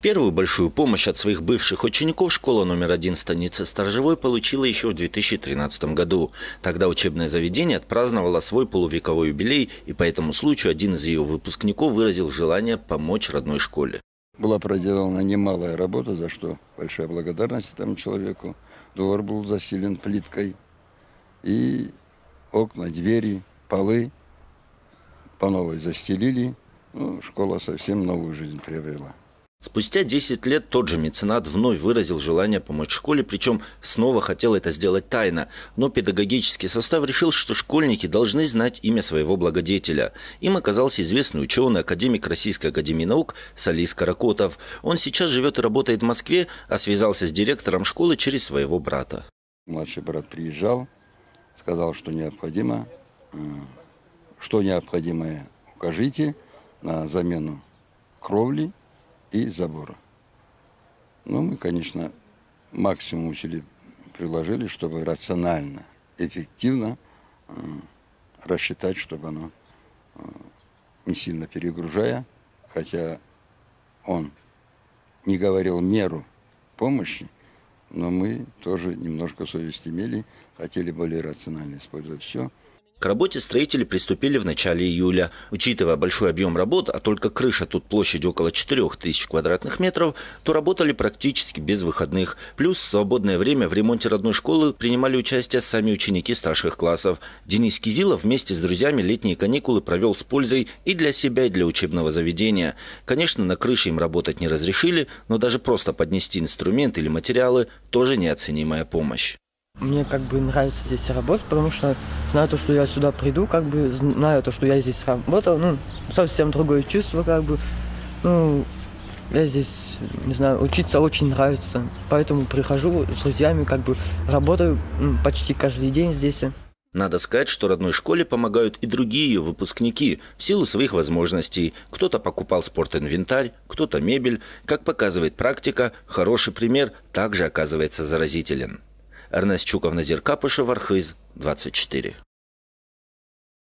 Первую большую помощь от своих бывших учеников школа номер один станицы Сторожевой получила еще в 2013 году. Тогда учебное заведение отпраздновало свой полувековой юбилей, и по этому случаю один из ее выпускников выразил желание помочь родной школе. Была проделана немалая работа, за что большая благодарность этому человеку. Двор был заселен плиткой, и окна, двери, полы по новой застелили. Ну, школа совсем новую жизнь приобрела. Спустя 10 лет тот же меценат вновь выразил желание помочь школе, причем снова хотел это сделать тайно. Но педагогический состав решил, что школьники должны знать имя своего благодетеля. Им оказался известный ученый, академик Российской академии наук Салис Каракотов. Он сейчас живет и работает в Москве, а связался с директором школы через своего брата. Младший брат приезжал, сказал, что необходимо, э, что необходимое укажите на замену кровли и забора. Ну, мы, конечно, максимум усилий приложили, чтобы рационально, эффективно рассчитать, чтобы оно э, не сильно перегружая, хотя он не говорил меру помощи, но мы тоже немножко совесть имели, хотели более рационально использовать все – к работе строители приступили в начале июля. Учитывая большой объем работ, а только крыша тут площадью около 4000 квадратных метров, то работали практически без выходных. Плюс в свободное время в ремонте родной школы принимали участие сами ученики старших классов. Денис Кизилов вместе с друзьями летние каникулы провел с пользой и для себя, и для учебного заведения. Конечно, на крыше им работать не разрешили, но даже просто поднести инструмент или материалы – тоже неоценимая помощь. Мне как бы нравится здесь работать, потому что знаю то, что я сюда приду, как бы знаю то, что я здесь работал, ну, совсем другое чувство, как бы. Ну, я здесь, не знаю, учиться очень нравится. Поэтому прихожу с друзьями, как бы работаю почти каждый день здесь. Надо сказать, что родной школе помогают и другие ее выпускники в силу своих возможностей. Кто-то покупал спортинвентарь, кто-то мебель. Как показывает практика, хороший пример также оказывается заразителен. Эрнест Чуков, Назир Капышев, Архиз, 24.